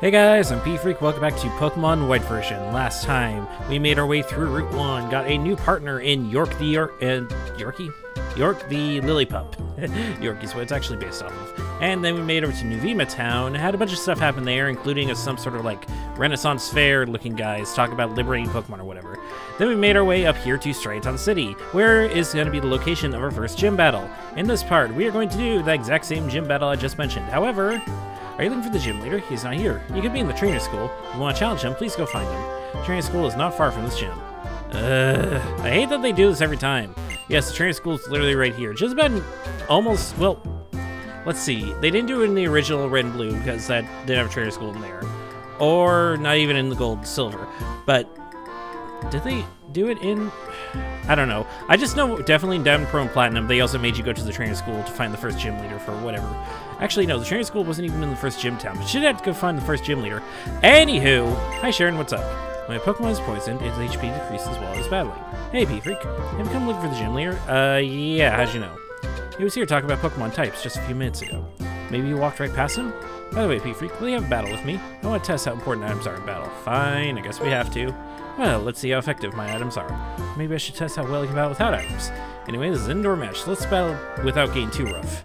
Hey guys, I'm P-Freak, welcome back to Pokemon White version. Last time, we made our way through Route 1, got a new partner in York the York... Uh, Yorkie? York the Lillipup. Yorkie's what it's actually based off of. And then we made over to Nuvema Town, had a bunch of stuff happen there, including a, some sort of like Renaissance Fair looking guys talk about liberating Pokemon or whatever. Then we made our way up here to Striaton City, where is going to be the location of our first gym battle. In this part, we are going to do the exact same gym battle I just mentioned. However, are you looking for the gym leader? He's not here. He could be in the trainer school. If you want to challenge him, please go find him. Training school is not far from this gym. Ugh, I hate that they do this every time. Yes, the training school is literally right here. Just about almost, well, let's see. They didn't do it in the original red and blue because that didn't have a trainer school in there. Or not even in the gold and silver. But did they do it in I don't know. I just know definitely in Diamond Pearl and Platinum, they also made you go to the training school to find the first gym leader for whatever. Actually, no, the training school wasn't even in the first gym town, but you should have to go find the first gym leader. Anywho, hi Cheren, what's up? My Pokemon is poisoned, its HP decreases while it's battling. Hey, P-Freak, have you come looking for the gym leader? Uh, yeah, how'd you know? He was here talking about Pokemon types just a few minutes ago. Maybe you walked right past him? By the way, P-Freak, will you have a battle with me? I want to test how important items are in battle. Fine, I guess we have to. Well, let's see how effective my items are. Maybe I should test how well I can battle without items. Anyway, this is an indoor match, let's battle without getting too rough.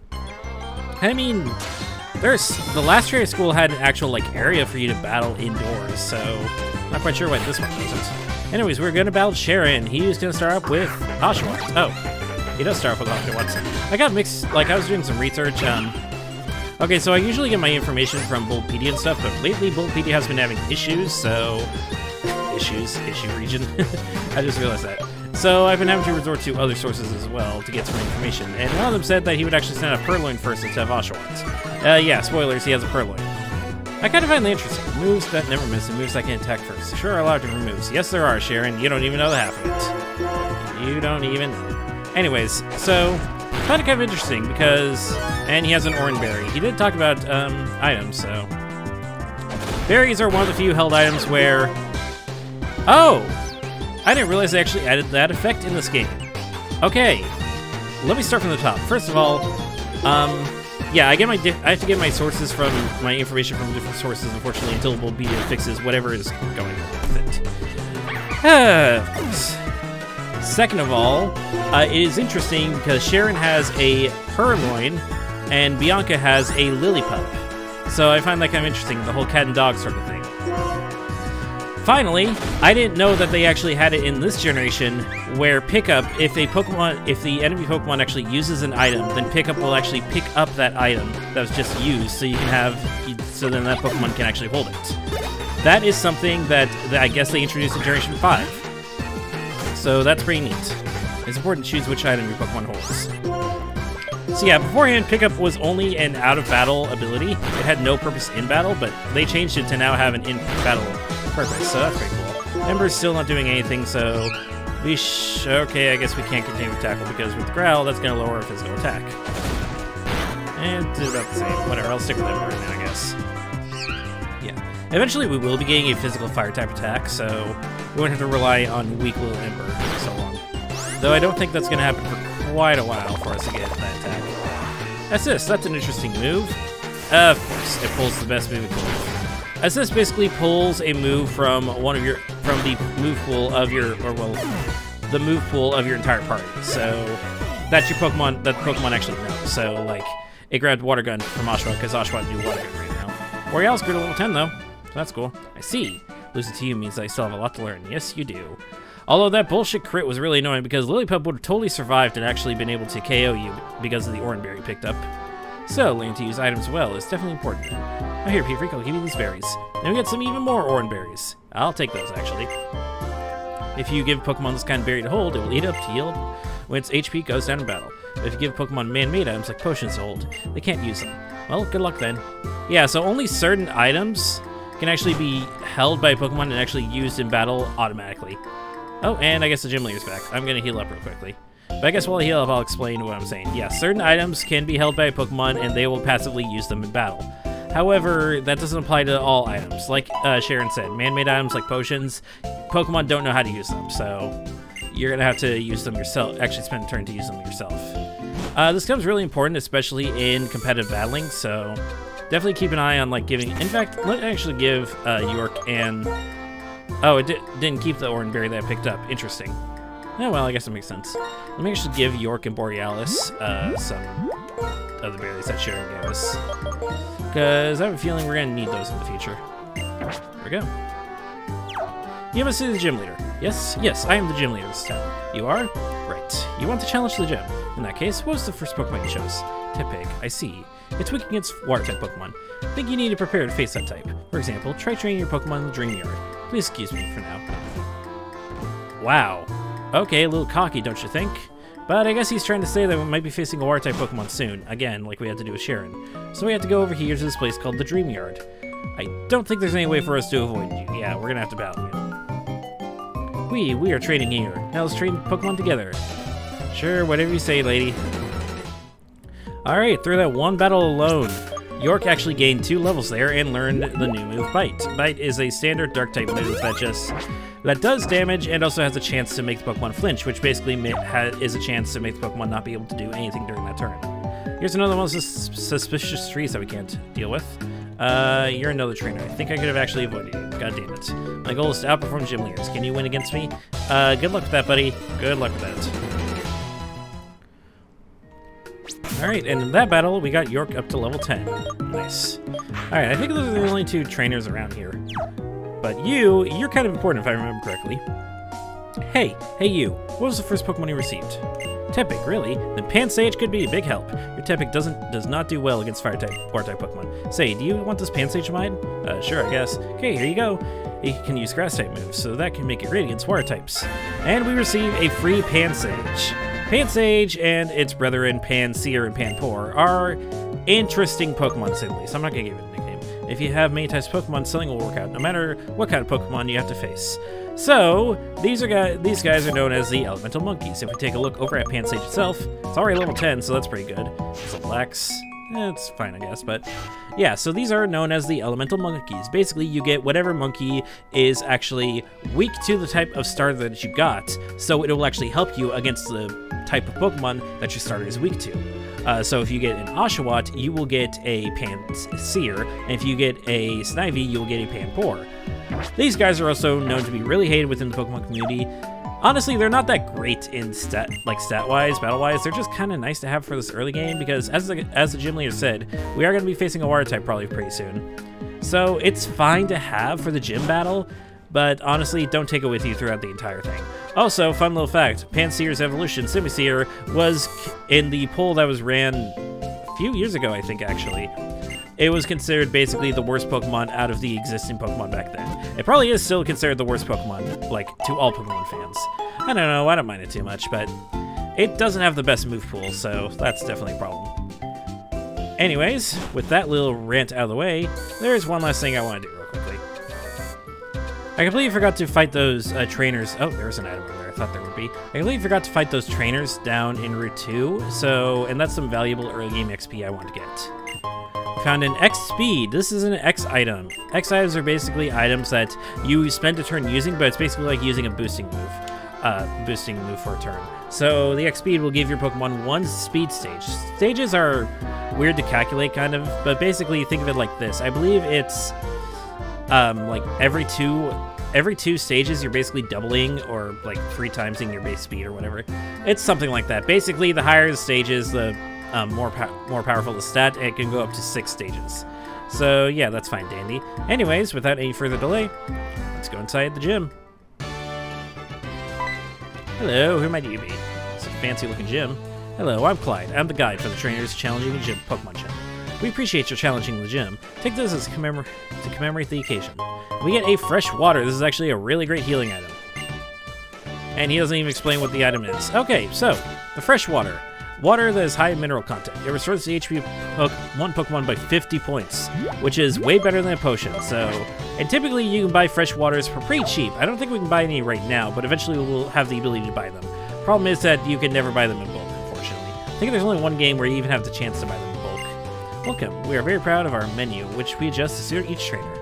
I mean, there's the last training school had an actual like area for you to battle indoors, so not quite sure why this one doesn't. Anyways, we're gonna battle Cheren. He's gonna start up with Oshawott. Oh, he does start off with Oshawott. I got mixed, like I was doing some research. Um, okay, so I usually get my information from Bulbapedia and stuff, but lately Bulbapedia has been having issues, so issues, Isshu region. I just realized that. So I've been having to resort to other sources as well to get some information, and one of them said that he would actually send a Purrloin first instead of Oshawott. Uh, yeah, spoilers, he has a Purrloin. I kind of find that interesting. Moves that never miss and moves that can attack first. Sure a lot of different moves. Yes, there are, Cheren. You don't even know the half of it. You don't even. Anyways, so kind of kind of interesting because, and he has an Oran Berry. He did talk about um, items, so berries are one of the few held items where Oh! I didn't realize they actually added that effect in this game. Okay, let me start from the top. First of all, um, yeah, I get my I have to get my sources from my information from different sources, unfortunately, until Bulbapedia fixes whatever is going on with it. Uh, Second of all, uh, it is interesting because Cheren has a Purrloin and Bianca has a Lillipup. So I find that kind of interesting, the whole cat and dog sort of thing. Finally, I didn't know that they actually had it in this generation where pickup, if a Pokemon, if the enemy Pokemon actually uses an item, then pickup will actually pick up that item that was just used so you can have, so then that Pokemon can actually hold it. That is something that, that I guess they introduced in Generation 5. So that's pretty neat. It's important to choose which item your Pokemon holds. So yeah, beforehand, Pickup was only an out-of-battle ability. It had no purpose in battle, but they changed it to now have an in-battle purpose, so that's pretty cool. Ember's still not doing anything, so we sh okay, I guess we can't continue with Tackle because with Growl, that's going to lower our physical attack. And do about the same. Whatever, I'll stick with Ember now, I guess. Yeah. Eventually, we will be getting a physical fire-type attack, so we won't have to rely on weak little Ember for so long. Though I don't think that's going to happen for quite a while for us to get that attack. Assist, that's an interesting move. Of course, it pulls the best move it can. Assist basically pulls a move from one of your from the move pool of your or well the move pool of your entire party. So that's your Pokemon that Pokemon actually knows. So like it grabbed Water Gun from Oshawott because Oshawott knew Water Gun right now. Borealis grew to level 10 though. So that's cool. I see. Losing to you means I still have a lot to learn. Yes, you do. Although that bullshit crit was really annoying because Lillipup would have totally survived and actually been able to KO you because of the Oran Berry picked up. So, learning to use items well is definitely important. Now here, P-Freak, I'll give you these berries. And we get some even more Oran berries. I'll take those, actually. If you give Pokemon this kind of berry to hold, it will eat up to yield when its HP goes down in battle. But if you give Pokemon man-made items like potions to hold, they can't use them. Well, good luck then. Yeah, so only certain items can actually be held by Pokemon and actually used in battle automatically. Oh, and I guess the gym leader's back. I'm gonna heal up real quickly. But I guess while I heal up, I'll explain what I'm saying. Yeah, certain items can be held by a Pokemon, and they will passively use them in battle. However, that doesn't apply to all items. Like uh, Cheren said, man-made items like potions, Pokemon don't know how to use them, so you're gonna have to use them yourself. Actually, spend a turn to use them yourself. Uh, this becomes really important, especially in competitive battling. So, definitely keep an eye on like giving. In fact, let's actually give uh, York and oh, it di didn't keep the orange berry that I picked up. Interesting. Yeah, well, I guess it makes sense. Let me actually give York and Borealis uh, some of the berries that Cheren gave us. Because I have a feeling we're going to need those in the future. There we go. You must be the gym leader. Yes, yes, I am the gym leader this time. You are? Right. You want to challenge the gym. In that case, what was the first Pokemon you chose? Tepig, I see. It's weak against water-type Pokemon. I think you need to prepare to face that type. For example, try training your Pokemon in the Dream Yard. Please excuse me for now. Wow. Okay, a little cocky, don't you think? But I guess he's trying to say that we might be facing a water-type Pokemon soon, again, like we had to do with Cheren. So we have to go over here to this place called the Dream Yard. I don't think there's any way for us to avoid you. Yeah, we're gonna have to battle you. We, we are training here. Now let's train Pokemon together. Sure, whatever you say, lady. Alright, through that one battle alone, York actually gained two levels there and learned the new move Bite. Bite is a standard dark type move that just that does damage and also has a chance to make the Pokemon flinch, which basically is a chance to make the Pokemon not be able to do anything during that turn. Here's another one of those suspicious trees that we can't deal with. Uh, you're another trainer. I think I could have actually avoided you. God damn it. My goal is to outperform gym leaders. Can you win against me? Uh, good luck with that, buddy. Good luck with that. Alright, and in that battle, we got York up to level 10. Nice. Alright, I think those are the only two trainers around here. But you, you're kind of important if I remember correctly. Hey, hey you, what was the first Pokemon you received? Tepig, really? Then Pansage could be a big help. Your Tepig doesn't does not do well against fire type or type Pokemon. Say, do you want this Pansage of mine? Uh, sure, I guess. Okay, here you go. It can use grass type moves, so that can make it great against water types. And we receive a free Pansage. Pansage and its brethren Pansear and Panpour are interesting Pokemon the least. I'm not gonna give it a nickname. If you have many types of Pokemon, selling will work out, no matter what kind of Pokemon you have to face. So, these are guys, these guys are known as the Elemental Monkeys. If we take a look over at Pansage itself, it's already level 10, so that's pretty good. It's a Lex. Eh, it's fine, I guess, but yeah, so these are known as the elemental monkeys. Basically, you get whatever monkey is actually weak to the type of starter that you got, so it will actually help you against the type of Pokemon that your starter is weak to. Uh, so if you get an Oshawott, you will get a Pansear, and if you get a Snivy, you will get a Panpour. These guys are also known to be really hated within the Pokemon community. Honestly, they're not that great in stat, like stat-wise, battle-wise. They're just kind of nice to have for this early game because, as the, as the gym leader said, we are going to be facing a water type probably pretty soon. So it's fine to have for the gym battle, but honestly, don't take it with you throughout the entire thing. Also, fun little fact, Pansear's evolution, Simisear, was in the poll that was ran a few years ago, I think, actually. It was considered basically the worst Pokemon out of the existing Pokemon back then. It probably is still considered the worst Pokemon, like, to all Pokemon fans. I don't know, I don't mind it too much, but it doesn't have the best move pool, so that's definitely a problem. Anyways, with that little rant out of the way, there's one last thing I want to do. I completely forgot to fight those uh, trainers. Oh, there's an item over there. I thought there would be. I completely forgot to fight those trainers down in Route 2, so, and that's some valuable early game XP I want to get. Found an X speed. This is an X item. X items are basically items that you spend a turn using, but it's basically like using a boosting move. Uh, boosting move for a turn. So the X speed will give your Pokemon one speed stage. Stages are weird to calculate, kind of, but basically think of it like this. I believe it's um, like every two every two stages you're basically doubling or like three times in your base speed or whatever. It's something like that. Basically, the higher the stages, the um, more po more powerful the stat. It can go up to six stages. So yeah, that's fine, dandy. Anyways, without any further delay, let's go inside the gym. Hello, who might you be? It's a fancy looking gym. Hello, I'm Clyde. I'm the guide for the trainers challenging gym Pokemon Gym. We appreciate your challenging the gym. Take this as commemor to commemorate the occasion. We get a fresh water. This is actually a really great healing item. And he doesn't even explain what the item is. Okay, so, the fresh water. Water that has high mineral content. It restores the HP of one Pokemon by 50 points, which is way better than a potion, so... And typically you can buy fresh waters for pretty cheap. I don't think we can buy any right now, but eventually we'll have the ability to buy them. Problem is that you can never buy them in bulk, unfortunately. I think there's only one game where you even have the chance to buy them Welcome. We are very proud of our menu, which we adjust to suit each trainer.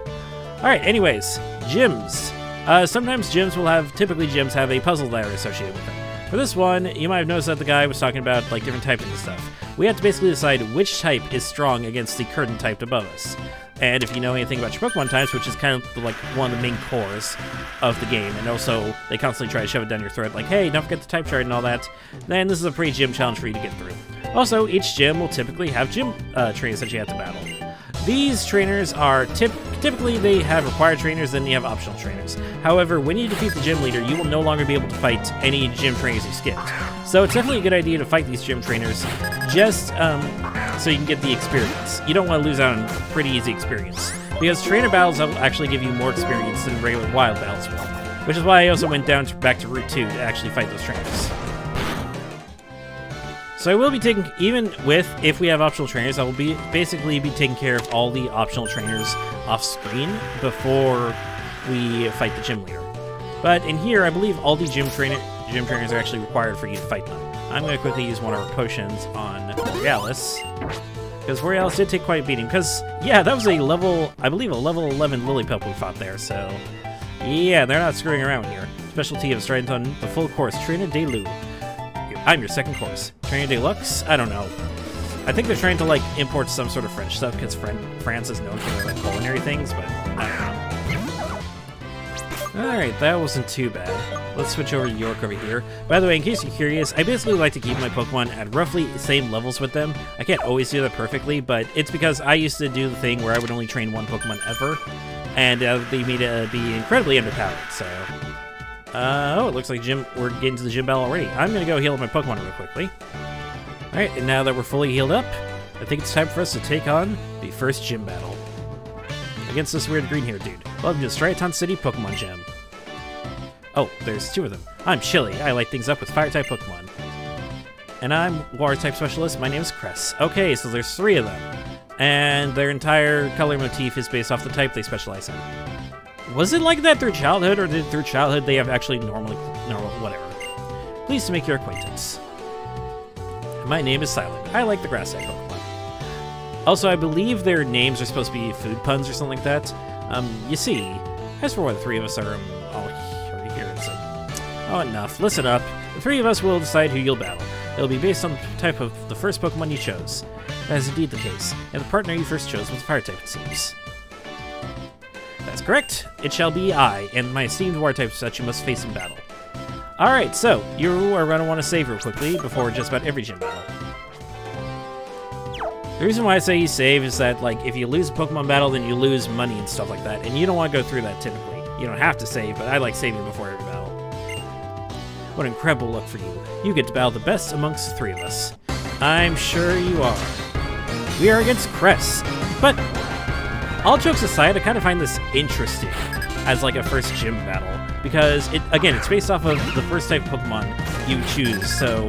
Alright, anyways, gyms. Uh, sometimes gyms will have, typically gyms have a puzzle that are associated with them. For this one, you might have noticed that the guy was talking about like different types and stuff. we have to basically decide which type is strong against the current type above us. And if you know anything about your Pokemon types, which is kind of like one of the main cores of the game, and also they constantly try to shove it down your throat, like, hey, don't forget the type chart and all that, then this is a pretty gym challenge for you to get through. Also, each gym will typically have gym uh, trainers that you have to battle. These trainers are tip typically they have required trainers, then you have optional trainers. However, when you defeat the gym leader, you will no longer be able to fight any gym trainers you skipped. So it's definitely a good idea to fight these gym trainers, just um, so you can get the experience. You don't want to lose out on pretty easy experience, because trainer battles will actually give you more experience than regular wild battles will. Which is why I also went down to, back to Route 2 to actually fight those trainers. So I will be taking, even with, if we have optional trainers, I will be basically be taking care of all the optional trainers off screen before we fight the gym leader. But in here, I believe all the gym, trainer, gym trainers are actually required for you to fight them. I'm going to quickly use one of our potions on Borealis. Because Borealis did take quite a beating. Because, yeah, that was a level, I believe a level 11 Lillipup we fought there, so... Yeah, they're not screwing around here. Specialty of Strident on the full course, Trainer Delu. I'm your second course. Trainer Deluxe? I don't know. I think they're trying to, like, import some sort of French stuff, because France is known for, like, culinary things, but. Alright, that wasn't too bad. Let's switch over to York over here. By the way, in case you're curious, I basically like to keep my Pokemon at roughly the same levels with them. I can't always do that perfectly, but it's because I used to do the thing where I would only train one Pokemon ever, and lead me to be incredibly underpowered, so uh, oh, it looks like gym. we're getting to the gym battle already. I'm going to go heal up my Pokemon real quickly. Alright, and now that we're fully healed up, I think it's time for us to take on the first gym battle. Against this weird green hair dude. Welcome to Striaton City Pokemon Gym. Oh, there's two of them. I'm Chili. I light things up with Fire-type Pokemon. And I'm Water-type Specialist. My name is Cress. Okay, so there's three of them. And their entire color motif is based off the type they specialize in. Was it like that through childhood, or did through childhood they have actually normally, normal, whatever. Pleased to make your acquaintance. My name is Cilan. I like the grass type Pokemon. Also, I believe their names are supposed to be food puns or something like that. Um, you see, as for why the three of us are um, all here, so... Oh, enough. Listen up. The three of us will decide who you'll battle. It'll be based on the type of the first Pokemon you chose. That is indeed the case, and the partner you first chose was a fire type, it seems. That's correct. It shall be I, and my esteemed war type such you must face in battle. Alright, so, you are going to want to save real quickly before just about every gym battle. The reason why I say you save is that, like, if you lose a Pokemon battle, then you lose money and stuff like that, and you don't want to go through that typically. You don't have to save, but I like saving before every battle. What incredible luck for you. You get to battle the best amongst the three of us. I'm sure you are. We are against Cress, but all jokes aside, I kind of find this interesting as like a first gym battle because it again it's based off of the first type of Pokemon you choose. So,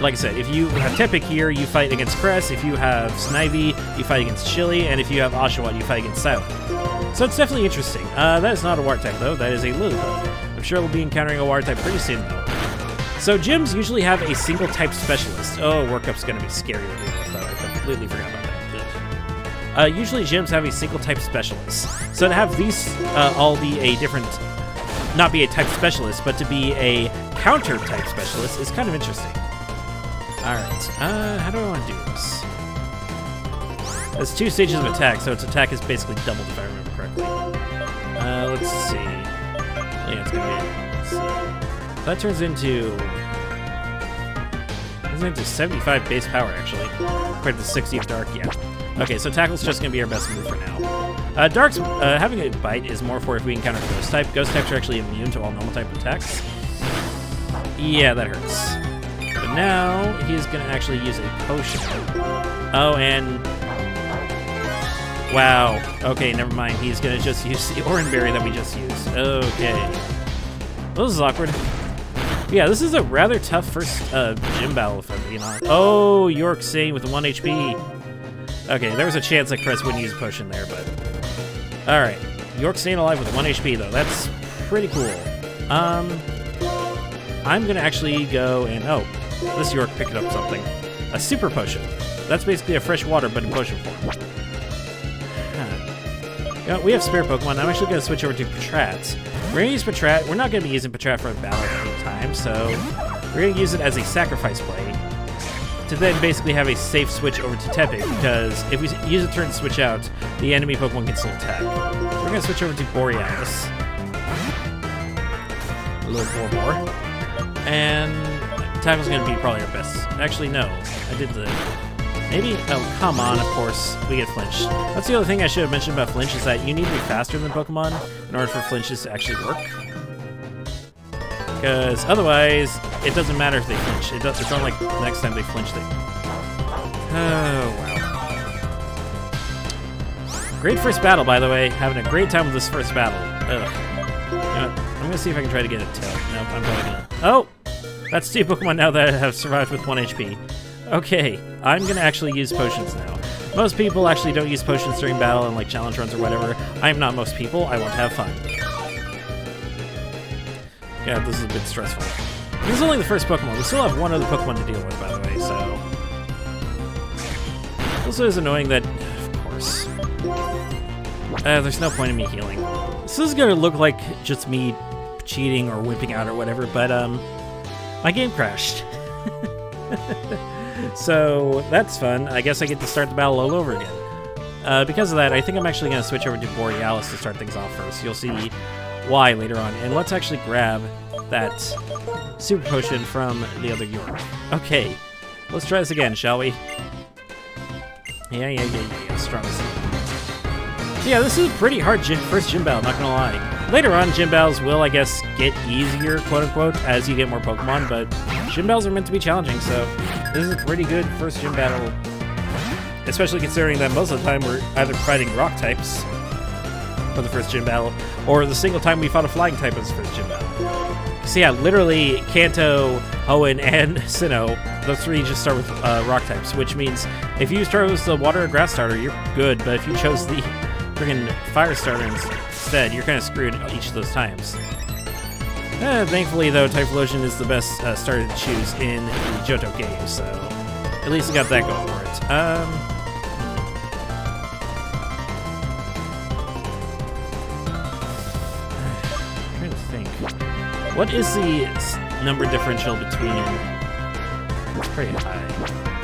like I said, if you have Tepig here, you fight against Cress. If you have Snivy, you fight against Chili, and if you have Oshawott, you fight against Cilan. So it's definitely interesting. Uh, that is not a Water type though. That is a Lillipup. I'm sure we'll be encountering a Water type pretty soon though. So gyms usually have a single type specialist. Oh, Workup's gonna be scary. I completely forgot about. Uh, usually gyms have a single type specialist. So to have these uh, all be a different, not be a type specialist, but to be a counter type specialist is kind of interesting. Alright, uh, how do I want to do this? There's two stages of attack, so its attack is basically doubled if I remember correctly. Uh, let's see. Yeah, it's gonna be, see. That turns into turns into 75 base power actually, compared to 60 of dark. Yeah, Okay, so Tackle's just going to be our best move for now. Uh, Dark's uh, having a bite is more for if we encounter Ghost type. Ghost types are actually immune to all normal type attacks. Yeah, that hurts. But now he's going to actually use a potion. Oh, and... Wow. Okay, never mind. He's going to just use the Oran Berry that we just used. Okay. Well, this is awkward. Yeah, this is a rather tough first uh, gym battle, if I'm being honest. Oh, York Sane with 1 HP. Okay, there was a chance that Cress wouldn't use a potion there, but... Alright. York staying alive with 1 HP, though. That's pretty cool. Um... I'm gonna actually go and... Oh, this York picked up something. A super potion. That's basically a fresh water, but in potion form. Huh. we have spare Pokemon. I'm actually gonna switch over to Patrat. We're gonna use Patrat. We're not gonna be using Patrat for a battle at any time, so... We're gonna use it as a sacrifice play to then basically have a safe switch over to Tepig, because if we use a turn to switch out, the enemy Pokemon can still attack. So we're going to switch over to Borealis. A little more more. And Tackle's going to be probably our best. Actually, no. I did the... Maybe... Oh, come on, of course. We get Flinch. That's the other thing I should have mentioned about Flinch, is that you need to be faster than Pokemon in order for Flinches to actually work. Because otherwise, it doesn't matter if they flinch. It does, it's not like the next time they flinch, they... Oh, wow. Great first battle, by the way. Having a great time with this first battle. Ugh. I'm gonna see if I can try to get a tail. Nope, I'm probably gonna... Oh! That's two Pokemon now that have survived with 1 HP. Okay, I'm gonna actually use potions now. Most people actually don't use potions during battle and like challenge runs or whatever. I'm not most people. I want to have fun. Yeah, this is a bit stressful. This is only the first Pokemon. We still have one other Pokemon to deal with, by the way, so... Also is annoying that... Of course. Uh, there's no point in me healing. This is gonna look like just me cheating or whipping out or whatever, but, um... My game crashed. so, that's fun. I guess I get to start the battle all over again. Uh, because of that, I think I'm actually going to switch over to Borealis to start things off first. You'll see why later on. And let's actually grab that super potion from the other York. Okay, let's try this again, shall we? Yeah, yeah, yeah, yeah, yeah. strong so yeah, this is a pretty hard gym, first gym battle, not gonna lie. Later on, gym battles will, I guess, get easier, quote-unquote, as you get more Pokemon, but gym battles are meant to be challenging, so this is a pretty good first gym battle. Especially considering that most of the time we're either fighting rock types, for the first gym battle, or the single time we fought a flying type as the first gym battle. So yeah, literally Kanto, Hoenn, and Sinnoh, the three just start with uh, rock types, which means if you with the water or grass starter, you're good, but if you chose the freaking fire starter instead, you're kind of screwed each of those times. Uh, thankfully, though, Typhlosion is the best uh, starter to choose in the Johto game, so at least I got that going for it. Um, What is the number differential between... Pretty high.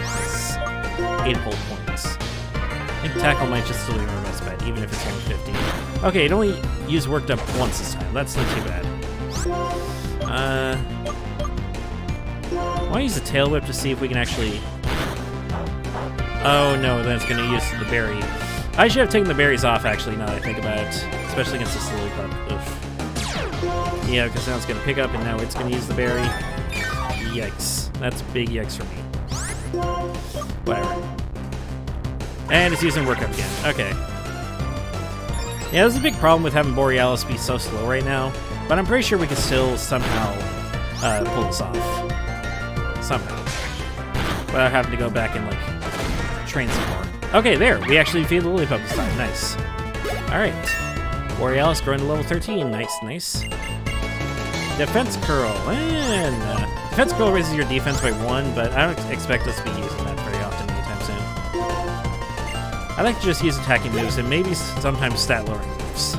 It's 8 whole points. I think Tackle might just still be my best bet, even if it's only 50. Okay, it only used worked up once this time. That's not too bad. Uh... I want to use the Tail Whip to see if we can actually... Oh no, then it's going to use the berry. I should have taken the berries off, actually, now that I think about it. Especially against this Lillipup. Oof. Yeah, because now it's going to pick up, and now it's going to use the berry. Yikes. That's big yikes for me. Whatever. And it's using work up again. Okay. Yeah, there's a big problem with having Borealis be so slow right now, but I'm pretty sure we can still somehow uh, pull this off. Somehow. Without having to go back and, like, train some more. Okay, there. We actually feed the Lillipup this time. Nice. Alright. Borealis growing to level 13. Nice, nice. Defense Curl, and Defense Curl raises your defense by one, but I don't expect us to be using that very often anytime soon. I like to just use attacking moves and maybe sometimes stat lowering moves.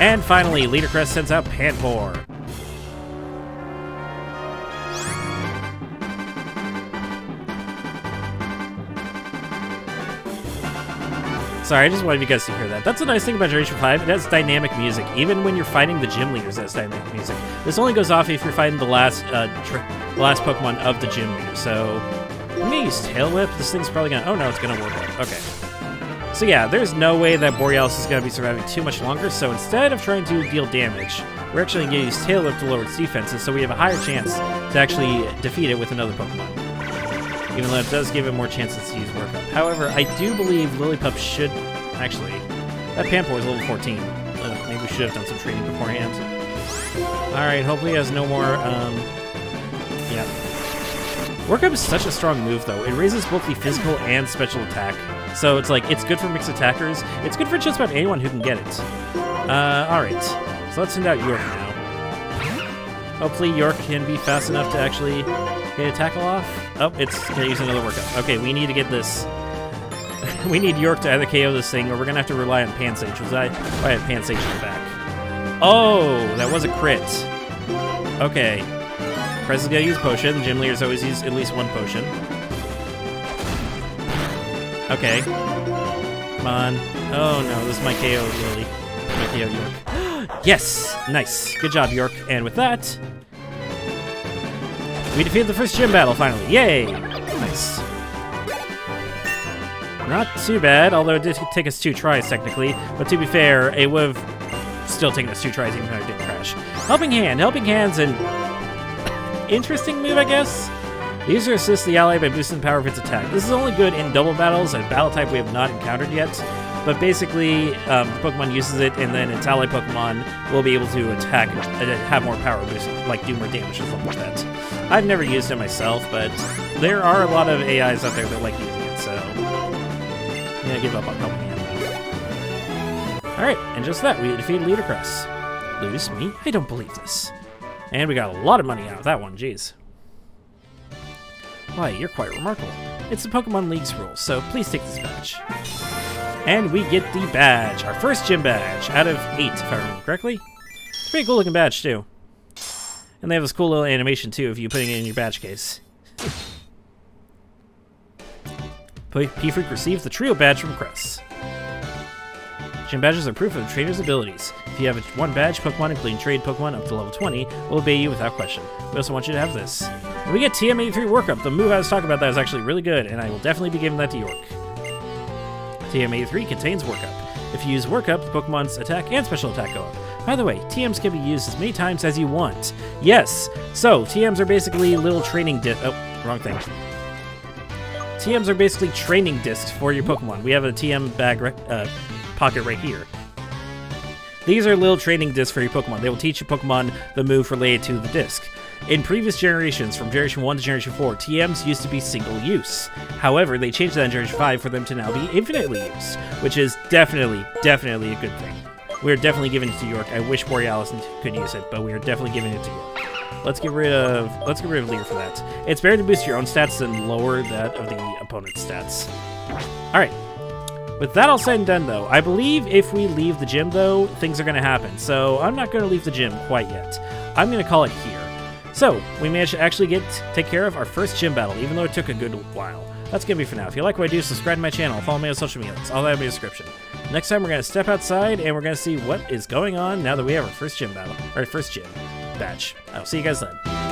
And finally, Leader Cress sends out Panpour. Sorry, I just wanted you guys to hear that. That's the nice thing about Generation 5. It has dynamic music. Even when you're fighting the gym leaders, it has dynamic music. This only goes off if you're fighting the last uh, the last Pokemon of the gym leader. So, use Tail Whip. This thing's probably gonna... Oh, no, it's gonna work out. Okay. So yeah, there's no way that Borealis is gonna be surviving too much longer, so instead of trying to deal damage, we're actually gonna use Tail Whip to lower its defenses, so we have a higher chance to actually defeat it with another Pokemon even though it does give it more chances to use Workup. However, I do believe Lillipup should... Actually, that Panpour is level 14. Uh, maybe we should have done some training beforehand. Alright, hopefully he has no more, um... Yeah. Workup is such a strong move, though. It raises both the physical and special attack. So it's like, it's good for mixed attackers. It's good for just about anyone who can get it. Uh, alright. So let's send out York now. Hopefully York can be fast enough to actually a tackle off. Oh, it's gonna use another workout. Okay, we need to get this. we need York to either KO this thing, or we're gonna have to rely on Pansage. Was I? Oh, I have Pansage in back. Oh, that was a crit. Okay. Cress is gonna use potion. Gym leaders always use at least one potion. Okay. Come on. Oh no, this is my KO, Lily. My KO York. yes! Nice. Good job, York. And with that, we defeated the first gym battle finally. Yay! Nice. Not too bad, although it did take us two tries technically. But to be fair, it would have still taken us two tries even though it didn't crash. Helping Hand. Helping Hand's an interesting move, I guess. The user assists the ally by boosting the power of its attack. This is only good in double battles, a battle type we have not encountered yet. But basically, um, the Pokemon uses it, and then its ally Pokemon will be able to attack, uh, have more power boost, like do more damage and stuff like that. I've never used it myself, but there are a lot of AIs out there that like using it, so I'm gonna give up on helping him. Alright, and just that, we defeated Ludicrous. Lose me? I don't believe this. And we got a lot of money out of that one, jeez. Why, you're quite remarkable. It's the Pokemon League's rules, so please take this badge. And we get the badge, our first gym badge, out of eight, if I remember correctly. Pretty cool looking badge, too. And they have this cool little animation, too, of you putting it in your badge case. P-Freak receives the Trio badge from Cress. Gym badges are proof of the trainer's abilities. If you have one badge, Pokemon, including trade Pokemon up to level 20, will obey you without question. We also want you to have this. When we get TM83 Workup, the move I was talking about that is actually really good, and I will definitely be giving that to York. TM83 contains Workup. If you use Workup, Pokemon's attack and special attack go up. By the way, TMs can be used as many times as you want. Yes! So, TMs are basically little training di- Oh, wrong thing. TMs are basically training discs for your Pokemon. We have a TM bag uh, pocket right here. These are little training discs for your Pokemon. They will teach your Pokemon the move related to the disc. In previous generations, from Generation 1 to Generation 4, TMs used to be single use. However, they changed that in Generation 5 for them to now be infinitely used, which is definitely, definitely a good thing. We're definitely giving it to York. I wish Borealis could use it, but we are definitely giving it to York. Let's get rid of let's get rid of Leer for that. It's better to boost your own stats than lower that of the opponent's stats. Alright, with that all said and done, though, I believe if we leave the gym, though, things are going to happen. So I'm not going to leave the gym quite yet. I'm going to call it here. So, we managed to actually get take care of our first gym battle, even though it took a good while. That's going to be for now. If you like what I do, subscribe to my channel, follow me on social media. It's all that in the description. Next time, we're going to step outside, and we're going to see what is going on now that we have our first gym battle, our first gym batch. I'll see you guys then.